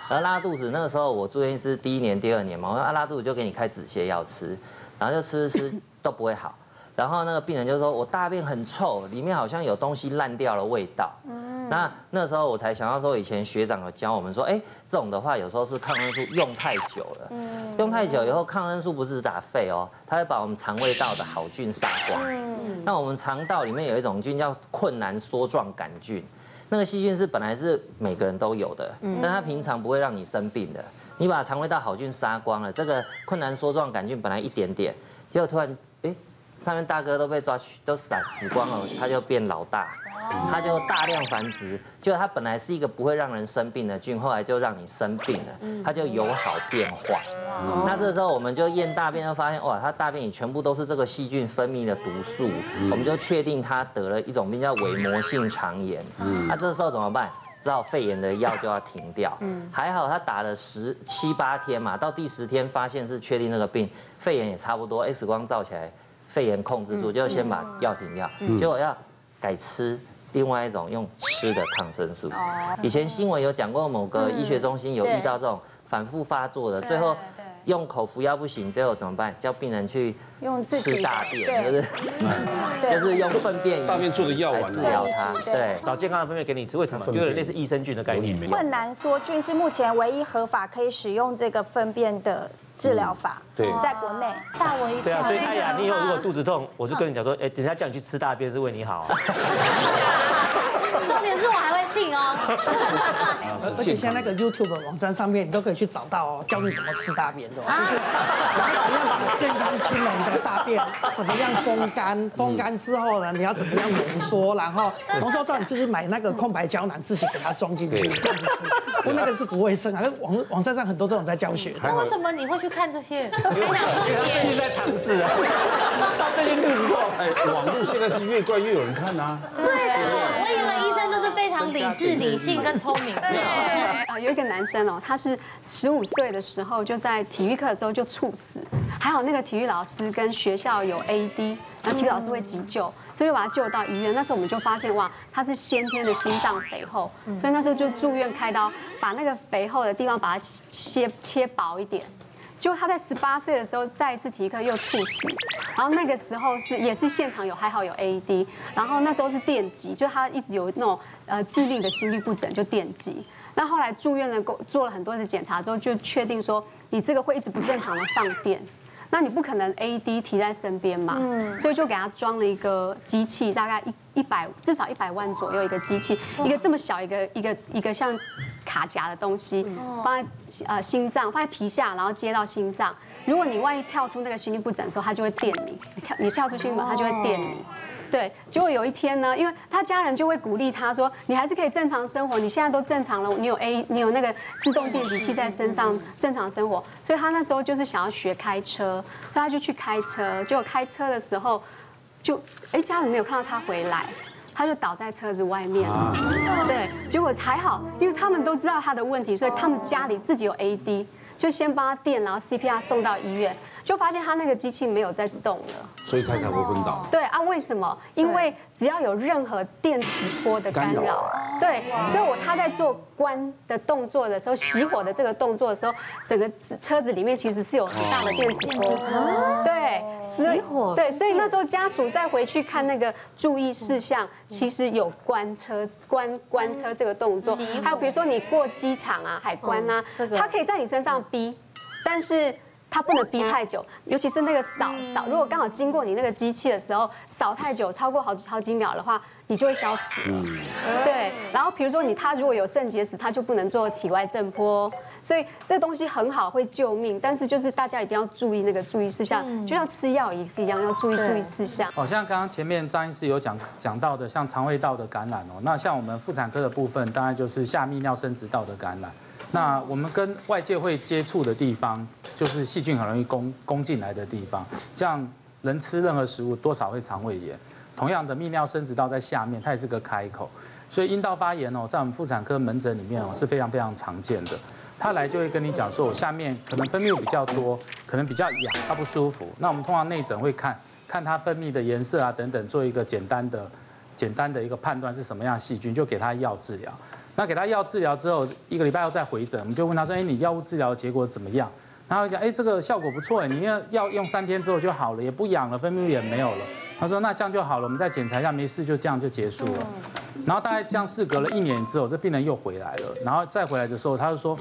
然后拉肚子，那个时候我住院是第一年、第二年嘛，我说啊拉肚子就给你开止泻药吃，然后就吃吃吃都不会好。然后那个病人就说我大便很臭，里面好像有东西烂掉了味道。那那时候我才想到说，以前学长有教我们说，哎，这种的话有时候是抗生素用太久了，用太久以后抗生素不是打肺哦，它会把我们肠胃道的好菌杀光。那我们肠道里面有一种菌叫困难梭状杆菌，那个细菌是本来是每个人都有的，但它平常不会让你生病的。你把肠胃道好菌杀光了，这个困难梭状杆菌本来一点点，结果突然，哎，上面大哥都被抓去都死死光了，他就变老大。他就大量繁殖，就他本来是一个不会让人生病的菌，后来就让你生病了，他就由好变坏。那这时候我们就验大便，就发现哇，他大便里全部都是这个细菌分泌的毒素，我们就确定他得了一种病叫伪膜性肠炎。那这时候怎么办？只好肺炎的药就要停掉。还好他打了十七八天嘛，到第十天发现是确定那个病，肺炎也差不多，X 光照起来肺炎控制住，就先把药停掉。结果要改吃。另外一种用吃的抗生素，以前新闻有讲过，某个医学中心有遇到这种反复发作的，最后用口服药不行，最后怎么办？叫病人去用吃大便，就是 就是用粪便大便做的药丸治疗它，对，找健康的粪便给你吃，为什么？就有点类似益生菌的概念。困难梭菌是目前唯一合法可以使用这个粪便的治疗法，对，在国内。吓我一跳。对啊，所以哎呀，你以后如果肚子痛，我就跟你讲说，哎，等下叫你去吃大便是为你好。重点是我还会信哦。而且像那个 YouTube 网站上面，你都可以去找到哦，教你怎么吃大便的，就是怎么样把健康清冷的大便怎么样风干，风干之后呢，你要怎么样浓缩，然后浓缩之后你自己买那个空白胶囊，自己给它装进去这样子吃。不过那个是不卫生啊，网网站上很多这种在教学。那为什么你会去看这些？因为他最近在尝试啊，他 最近肚子痛。哎，网络现在是越怪越有人看啊。对常理智、理性跟聪明对。啊，有一个男生哦，他是十五岁的时候就在体育课的时候就猝死，还好那个体育老师跟学校有 AD，然后体育老师会急救，所以就把他救到医院。那时候我们就发现哇，他是先天的心脏肥厚，所以那时候就住院开刀，把那个肥厚的地方把它切切薄一点。就他在十八岁的时候再一次体育课又猝死，然后那个时候是也是现场有还好有 AED，然后那时候是电击，就他一直有那种呃致命的心律不整就电击。那后来住院了，做了很多次检查之后，就确定说你这个会一直不正常的放电。那你不可能 AED 提在身边嘛，所以就给他装了一个机器，大概一一百至少一百万左右一个机器，一个这么小一个一个一个像卡夹的东西，放在呃心脏放在皮下，然后接到心脏。如果你万一跳出那个心律不整的时候，它就会电你，你跳你跳出心脏，它就会电你。对，结果有一天呢，因为他家人就会鼓励他说，你还是可以正常生活，你现在都正常了，你有 A，你有那个自动电击器在身上，正常生活。所以他那时候就是想要学开车，所以他就去开车。结果开车的时候，就哎家人没有看到他回来，他就倒在车子外面。对，结果还好，因为他们都知道他的问题，所以他们家里自己有 AD，就先帮他电，然后 CPR 送到医院。就发现他那个机器没有在动了，所以才才会昏倒。对啊，为什么？因为只要有任何电磁波的干扰，对，所以我他在做关的动作的时候，熄火的这个动作的时候，整个车子里面其实是有很大的电磁波。对，熄火。对，所以那时候家属再回去看那个注意事项，其实有关车关关车这个动作，还有比如说你过机场啊、海关啊，他可以在你身上逼，但是。它不能逼太久，尤其是那个扫扫，如果刚好经过你那个机器的时候，扫太久，超过好好几秒的话，你就会消磁了。对，然后比如说你他如果有肾结石，他就不能做体外震波，所以这东西很好，会救命。但是就是大家一定要注意那个注意事项，就像吃药也是一样，要注意注意事项。好像刚刚前面张医师有讲讲到的，像肠胃道的感染哦，那像我们妇产科的部分，当然就是下泌尿生殖道的感染。那我们跟外界会接触的地方，就是细菌很容易攻攻进来的地方。像人吃任何食物，多少会肠胃炎。同样的，泌尿生殖道在下面，它也是个开口。所以阴道发炎哦，在我们妇产科门诊里面哦是非常非常常见的。他来就会跟你讲说，我下面可能分泌物比较多，可能比较痒，他不舒服。那我们通常内诊会看看他分泌的颜色啊等等，做一个简单的简单的一个判断是什么样细菌，就给他药治疗。那给他药治疗之后，一个礼拜后再回诊，我们就问他说：“哎，你药物治疗结果怎么样？”然后讲：“哎，这个效果不错哎，你要要用三天之后就好了，也不痒了，分泌物也没有了。”他说：“那这样就好了，我们再检查一下，没事就这样就结束了。”然后大概这样事隔了一年之后，这病人又回来了，然后再回来的时候，他就说：“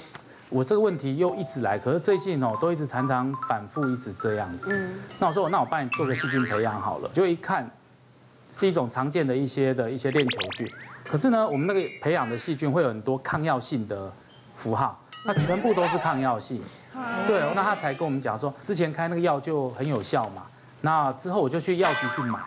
我这个问题又一直来，可是最近哦都一直常常反复，一直这样子。”那我说：“那我帮你做个细菌培养好了。”就一看。是一种常见的一些的一些链球菌，可是呢，我们那个培养的细菌会有很多抗药性的符号，那全部都是抗药性。对，那他才跟我们讲说，之前开那个药就很有效嘛。那之后我就去药局去买，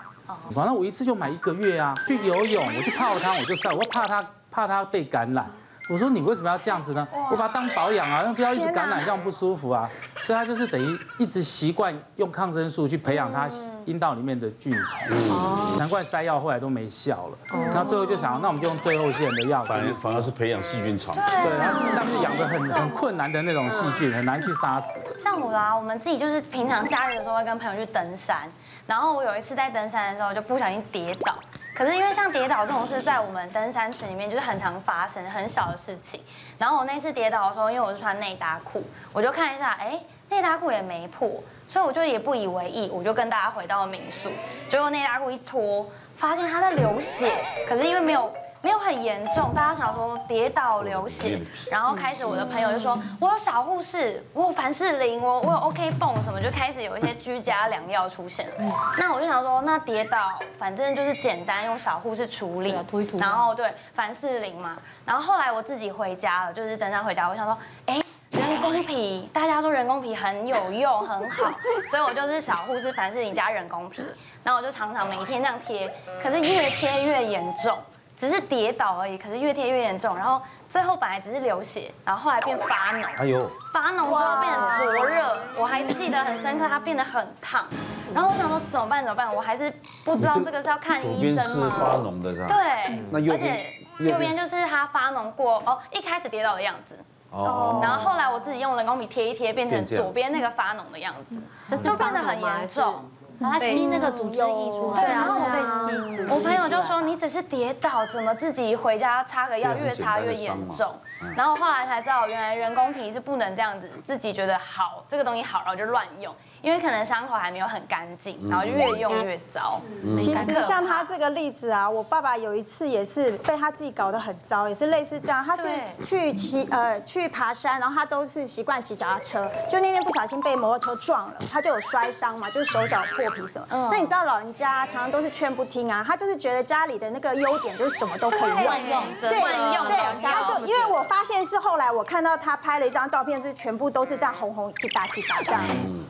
反正我一次就买一个月啊。去游泳，我去泡汤，我就晒，我怕它怕它被感染。我说你为什么要这样子呢？我把它当保养啊，那不要一直感染，这样不舒服啊。所以它就是等于一直习惯用抗生素去培养它阴道里面的菌虫，难怪塞药后来都没效了。那最后就想，那我们就用最后线的药，反而反而是培养细菌床。对，然后实际上是养的很很困难的那种细菌，很难去杀死的。像我啦，我们自己就是平常假日的时候会跟朋友去登山，然后我有一次在登山的时候就不小心跌倒。可是因为像跌倒这种事，在我们登山群里面就是很常发生，很小的事情。然后我那次跌倒的时候，因为我是穿内搭裤，我就看一下，哎，内搭裤也没破，所以我就也不以为意，我就跟大家回到了民宿。结果内搭裤一脱，发现它在流血，可是因为没有。没有很严重，大家想说跌倒流血，然后开始我的朋友就说，我有小护士，我有凡士林，我我有 OK 泵什么，就开始有一些居家良药出现。那我就想说，那跌倒反正就是简单用小护士处理，然后对凡士林嘛。然后后来我自己回家了，就是登山回家，我想说，哎，人工皮，大家说人工皮很有用，很好，所以我就是小护士凡士林加人工皮，然后我就常常每天这样贴，可是越贴越严重。只是跌倒而已，可是越贴越严重，然后最后本来只是流血，然后后来变发脓，哎呦，发脓之后变成灼热，我还记得很深刻，它变得很烫，然后我想说怎么办怎么办，我还是不知道这个是要看医生吗？是发脓的是吧？对，那而且右边。就是它发脓过哦，一开始跌倒的样子，哦，然后后来我自己用人工笔贴一贴，变成左边那个发脓的样子，就变得很严重。他吸那个组织溢出来，对，然后我被吸。我朋友就说你只是跌倒，怎么自己回家擦个药，越擦越严重。然后后来才知道，原来人工皮是不能这样子，自己觉得好，这个东西好，然后就乱用。因为可能伤口还没有很干净，然后就越用越糟。其实像他这个例子啊，我爸爸有一次也是被他自己搞得很糟，也是类似这样。他是去骑呃去爬山，然后他都是习惯骑脚踏车，就那天不小心被摩托车撞了，他就有摔伤嘛，就是手脚破皮什么。那你知道老人家常常都是劝不听啊，他就是觉得家里的那个优点就是什么都可以乱用，对，乱用。对，他就因为我发现是后来我看到他拍了一张照片，是全部都是这样红红叽哒叽哒这样，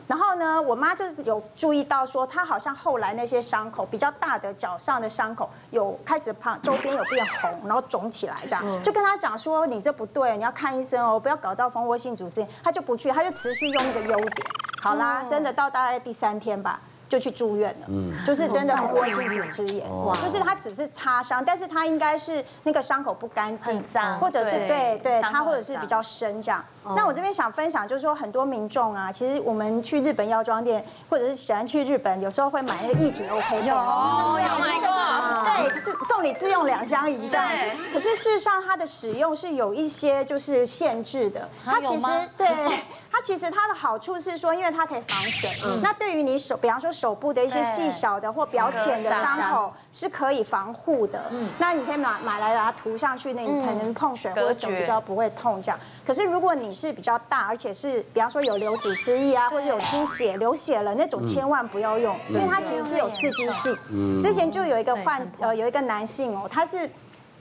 然后呢。呢，我妈就有注意到说，她好像后来那些伤口比较大的脚上的伤口有开始胖，周边有变红，然后肿起来这样，就跟他讲说，你这不对，你要看医生哦，不要搞到蜂窝性组织。她就不去，她就持续用那个优点。好啦，真的到大概第三天吧。就去住院了，嗯，就是真的很多性组织炎，就是他只是擦伤，但是他应该是那个伤口不干净，或者是对对，他或者是比较深这样。那我这边想分享就是说，很多民众啊，其实我们去日本药妆店，或者是喜欢去日本，有时候会买那个一体 OK 有有买过，对，送你自用两相宜这样子。可是事实上，它的使用是有一些就是限制的，它其实对。它其实它的好处是说，因为它可以防水。那对于你手，比方说手部的一些细小的或表浅的伤口，是可以防护的。那你可以买买来把它涂上去，那你可能碰水或者手比较不会痛这样。可是如果你是比较大，而且是比方说有流组织液啊，或者有出血、流血了那种，千万不要用，因为它其实是有刺激性。之前就有一个患呃有一个男性哦，他是。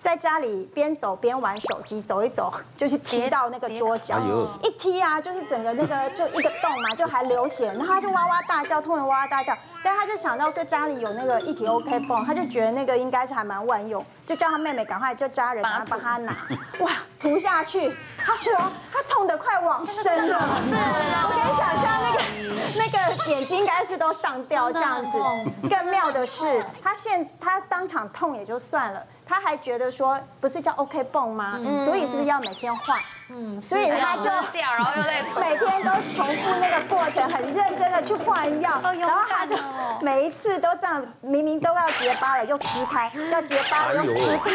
在家里边走边玩手机，走一走 就是踢到那个桌角，一踢啊，就是整个那个就一个洞嘛，就还流血，然后他就哇哇大叫，痛得哇哇大叫。但他就想到说家里有那个一体 OK 泵，他就觉得那个应该是还蛮万用，就叫他妹妹赶快叫家人帮他拿，哇，涂下去，他说他痛得快往生了，我可以想象那个 那个眼睛应该是都上吊这样子。更妙的是，他现他当场痛也就算了。他还觉得说不是叫 OK 泵吗？所以是不是要每天换？嗯，所以他就掉，然后又在每天都重复那个过程，很认真的去换药，然后他就每一次都这样，明明都要结疤了又撕开，要结疤了又撕开，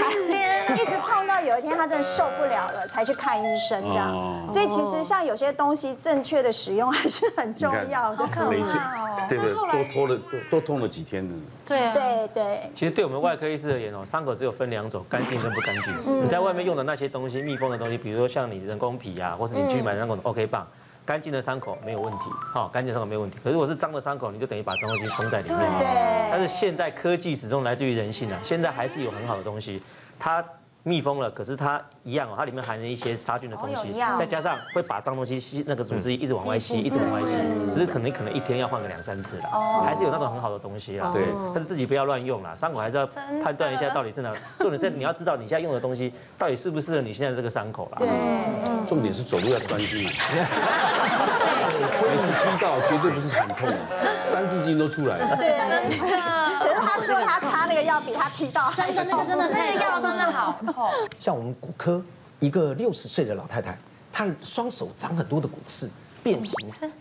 一直痛到有一天他真的受不了了，才去看医生这样。所以其实像有些东西正确的使用还是很重要的。累赘，对不对？多拖了多多痛了几天呢。对啊，对对。其实对我们外科医师而言哦，伤口只有分两种，干净跟不干净。你在外面用的那些东西，密封的东西，比如说像你人工皮啊，或是你去买那种 OK 棒，干净的伤口没有问题，好，干净伤口没有问题。可是如果是脏的伤口，你就等于把脏东西封在里面。对。但是现在科技始终来自于人性啊，现在还是有很好的东西，它。密封了，可是它一样哦，它里面含了一些杀菌的东西，再加上会把脏东西吸那个组织一直往外吸，一直往外吸，只是可能可能一天要换个两三次啦，还是有那种很好的东西啦。对，但是自己不要乱用啦，伤口还是要判断一下到底是哪，重点是你要知道你现在用的东西到底适不适合你现在这个伤口啦。对，重点是走路要专心。每次踢到绝对不是很痛，三字经都出来了。对，他说他擦那个药比他踢到真的那个真的那个药真的好痛。像我们骨科一个六十岁的老太太，她双手长很多的骨刺，变形，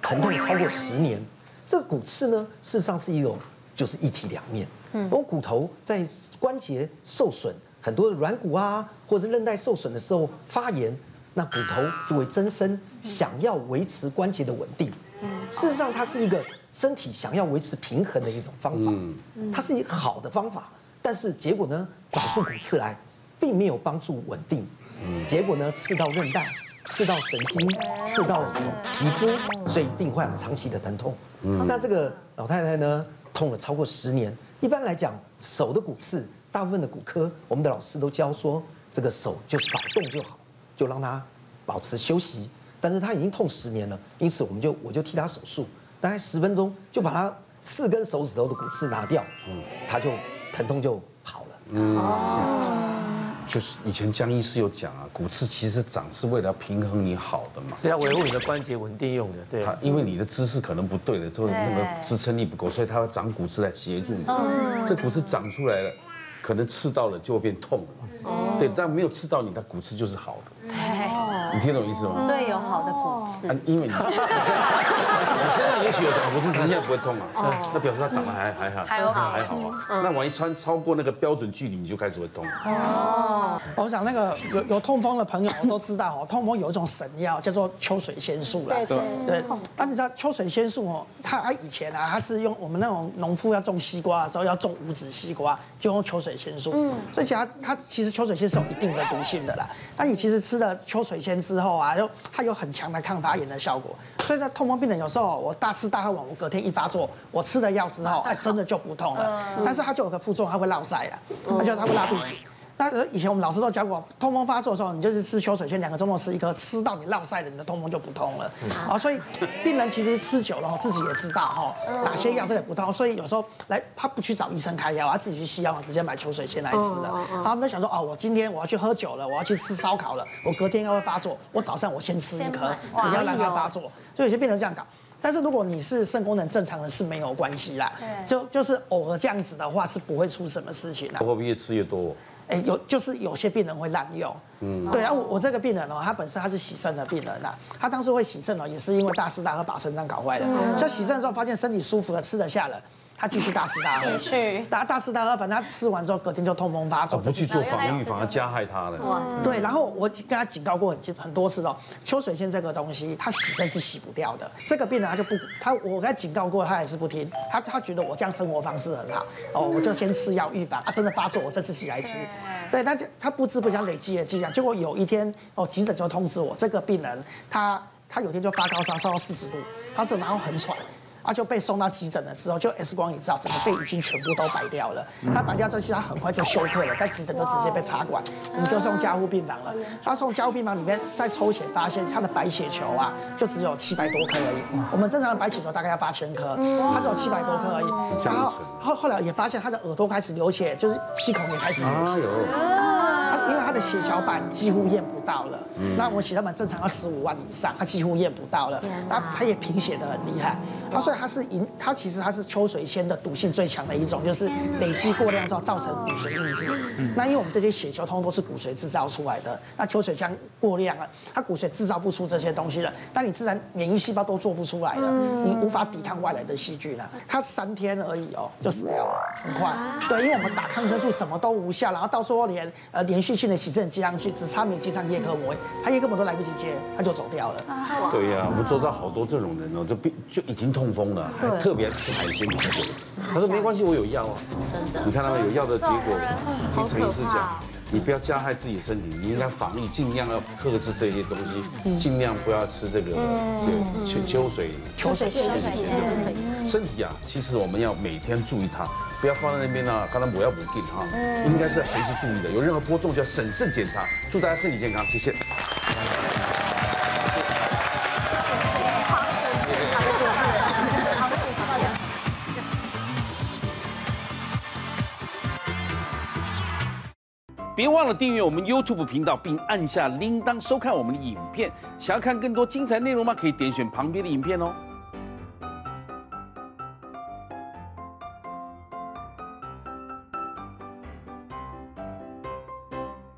疼痛超过十年。这个骨刺呢，事实上是一种就是一体两面。嗯，我骨头在关节受损，很多的软骨啊，或者韧带受损的时候发炎，那骨头就会增生，想要维持关节的稳定。事实上，它是一个身体想要维持平衡的一种方法，它是一个好的方法。但是结果呢，长出骨刺来，并没有帮助稳定。结果呢，刺到韧带，刺到神经，刺到皮肤，所以病患长期的疼痛。那这个老太太呢，痛了超过十年。一般来讲，手的骨刺，大部分的骨科，我们的老师都教说，这个手就少动就好，就让她保持休息。但是他已经痛十年了，因此我们就我就替他手术，大概十分钟就把他四根手指头的骨刺拿掉，他就疼痛就好了。嗯，就是以前江医师有讲啊，骨刺其实长是为了平衡你好的嘛，是要维护你的关节稳定用的。对，它因为你的姿势可能不对了，就那个支撑力不够，所以它要长骨刺来协助你。这骨刺长出来了，可能刺到了就会变痛了。哦，对，但没有刺到你，它骨刺就是好的。对，你听懂意思吗？所以有好的骨刺。啊，因为你 你身上也许有长骨刺，实际上不会痛啊，那那表示它长得还还好，还好还好啊。那万一穿超过那个标准距离，你就开始会痛。哦，我想那个有有痛风的朋友都知道哦，痛风有一种神药叫做秋水仙素啦。对对，那你知道秋水仙素哦，它以前啊，它是用我们那种农夫要种西瓜的时候要种无籽西瓜，就用秋水仙素。嗯，所以其他它它其实秋水仙是有一定的毒性的啦。那你其实吃了秋水仙之后啊，就它有很强的抗发炎的效果。所以呢，痛风病人有时候我大吃大喝完，我隔天一发作，我吃了药之后，哎，真的就不痛了。但是它就有个副作用，它会落腮了，而且它会拉肚子。那以前我们老师都教过，痛风发作的时候，你就是吃秋水仙，两个周末吃一颗，吃到你落晒了，你的痛风就不痛了。啊，所以病人其实吃久了，自己也知道哈，哪些药是也不痛，所以有时候来他不去找医生开药，他自己去西药房直接买秋水仙来吃的。他们想说，哦，我今天我要去喝酒了，我要去吃烧烤了，我隔天要会发作，我早上我先吃一颗，不要让它发作。所以有些病人这样搞。但是如果你是肾功能正常的，是没有关系啦。就就是偶尔这样子的话，是不会出什么事情的。会不会越吃越多？哎，有就是有些病人会滥用，嗯，对啊，我我这个病人哦，他本身他是洗肾的病人啦，他当初会洗肾哦，也是因为大吃大喝把肾脏搞坏了，就洗肾之后发现身体舒服了，吃得下了。他继续大吃大喝，继续。大大吃大喝，反正他吃完之后隔天就痛风发作，不去做防御反而加害他了。对，然后我跟他警告过很很多次哦，秋水仙这个东西，他洗肾是洗不掉的。这个病人他就不，他我跟他警告过，他还是不听，他他觉得我这样生活方式很好，哦，我就先吃药预防，啊，真的发作我再自己来吃。对，他就他不知不觉累积了迹象，结果有一天哦，急诊就通知我，这个病人他他有天就发高烧，烧到四十度，他是然后很喘。他就被送到急诊了之后，就 X 光一照，整个肺已经全部都白掉了。他白掉之后，他很快就休克了，在急诊就直接被插管，我们就送加护病房了。他送加护病房里面再抽血，发现他的白血球啊，就只有七百多颗而已。我们正常的白血球大概要八千颗，他只有七百多颗而已。然后后后来也发现他的耳朵开始流血，就是气孔也开始流血。因为他的血小板几乎验不到了。那我血小板正常要十五万以上，他几乎验不到了。那他也贫血的很厉害。他所以他是引，他其实他是秋水仙的毒性最强的一种，就是累积过量之后造成骨髓抑制。那因为我们这些血球通通都是骨髓制造出来的，那秋水浆过量了，它骨髓制造不出这些东西了，那你自然免疫细胞都做不出来了，你无法抵抗外来的细菌了。它三天而已哦，就死掉了，很快。对，因为我们打抗生素什么都无效，然后到最后连呃连续性的洗肾接上去，只差没接上叶克膜，他叶克膜都来不及接，他就走掉了。对呀，我们周遭好多这种人哦，就病就已经痛风了，还特别爱吃海鲜比较多。他说没关系，我有药啊。真的你看他们有药的结果，听陈医师讲，你不要加害自己身体，你应该防疫，尽量要克制这些东西，尽量不要吃这个秋秋秋水秋水仙。身体啊，其实我们要每天注意它，不要放在那边呢。刚才我要补给哈，应该是要随时注意的，有任何波动就要审慎检查。祝大家身体健康，谢谢。别忘了订阅我们 YouTube 频道，并按下铃铛收看我们的影片。想要看更多精彩内容吗？可以点选旁边的影片哦。